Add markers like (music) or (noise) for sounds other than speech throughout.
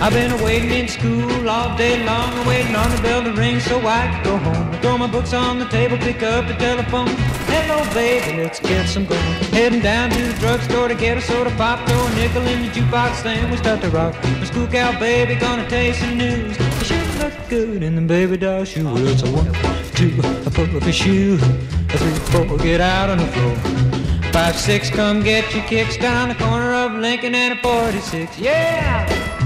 I've been waiting in school all day long, waiting on the bell to ring so I can go home. I throw my books on the table, pick up the telephone. Hello, baby, let's get some going. Heading down to the drugstore to get a soda pop, throw a nickel in the jukebox, then we start to rock. The school cow baby gonna taste some news. You sure look good in the baby doll shoe. Well, a one, two, a pull up a shoe, a three, four, get out on the floor. Five, six, come get your kicks down the corner of Lincoln and a 46. Yeah!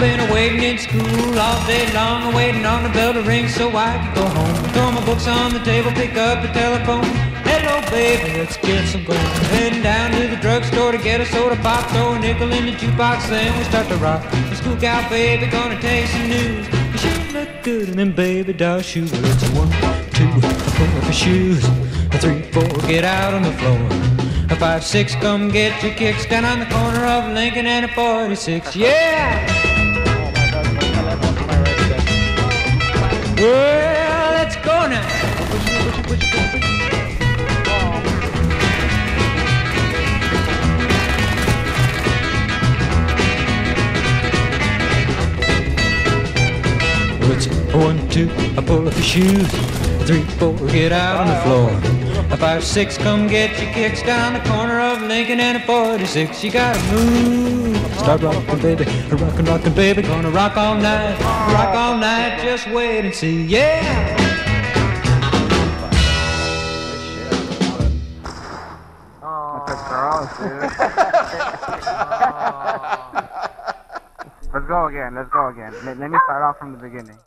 I've been waiting in school all day long, waiting on the bell to ring so I can go home. Throw my books on the table, pick up the telephone. Hello, baby, let's get some going. Heading down to the drugstore to get a soda pop, throw a nickel in the jukebox, then we start to rock. The school cow baby gonna taste some news. You look good in them baby doll shoes. It's a one, two, pull up shoes. A three, four, get out on the floor. A five, six, come get your kicks down on the corner of Lincoln and a 46. Yeah! It's a one, two, I pull up your shoes. Three, four, get out on the floor. A five, six, come get your kicks down the corner of Lincoln and a 46. You gotta move. Start rocking, baby. Rockin', rockin', baby. Gonna rock all night. Rock all night. Just wait and see. Yeah. That's (laughs) a gross, dude. Let's go again. Let's go again. Let, let me start off from the beginning.